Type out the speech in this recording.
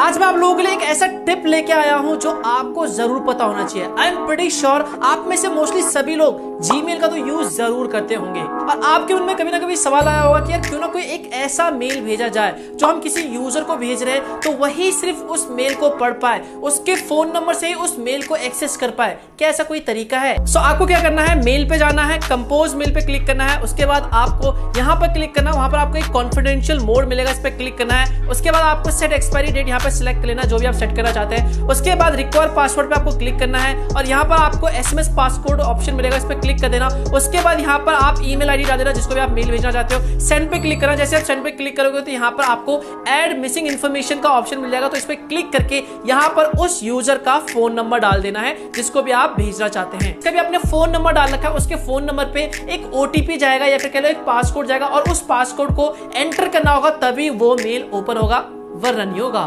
आज मैं आप लोगों के लिए एक ऐसा टिप लेके आया हूँ जो आपको ज़रूर पता होना चाहिए। आई एम प्रीटी श्योर आप में से मोस्टली सभी लोग जीमेल का तो यूज़ ज़रूर करते होंगे। और आपके मन में कभी ना कभी सवाल आया होगा कि यार क्यों ना कोई एक ऐसा मेल भेजा जाए जो हम किसी यूज़र को भेज रहे हैं तो वही सिर्फ़ उस मेल को पढ़ पाए उसके फ़ोन नंबर से ही उस मेल को एक्सेस कर पाए। क्या ऐसा कोई तरीका है? सो so, आपको क्या करना है? मेल पे जाना है कंपोज मेल पे क्लिक करना है उसके बाद आपको यहाँ पर क्लिक करना वहाँ पर आपको एक कॉन्फिडेंशियल मोड मिलेगा इस पर क्लिक करना है। उसके बाद आपको सेट एक्सपायरी डेट यहाँ पर सिलेक्ट कर लेना जो भी आप सेट करना चाहते हैं। उसके बाद रिक्वायर पासवर्ड पे आपको क्लिक करना है और यहाँ पर आपको S M S password option मिलेगा इस पर क्लिक कर देना। उसके बाद यहाँ पर आप ईमेल आईडी डाल देना, जिसको भी आप मेल भेजना चाहते हो। सेंड पे क्लिक करना। जैसे आप सेंड पे क्लिक करोगे तो यहाँ पर आपको एड मिसिंग इन्फॉर्मेशन का ऑप्शन मिल जाएगा। तो इस पर क्लिक करके यहाँ पर उस यूज़र का फ़ोन नंबर डाल देना है, जिसको भी आप भेजना चाहते हैं। कभी आपने फ़ोन नंबर डाल रखा है, उसके फ़ोन नंबर पे एक ओटीपी जाएगा या फिर कह लो एक पासकोड जाएगा और उस पासकोड को एंटर करना होगा, तभी वो मेल ओपन होगा, वरना नहीं होगा।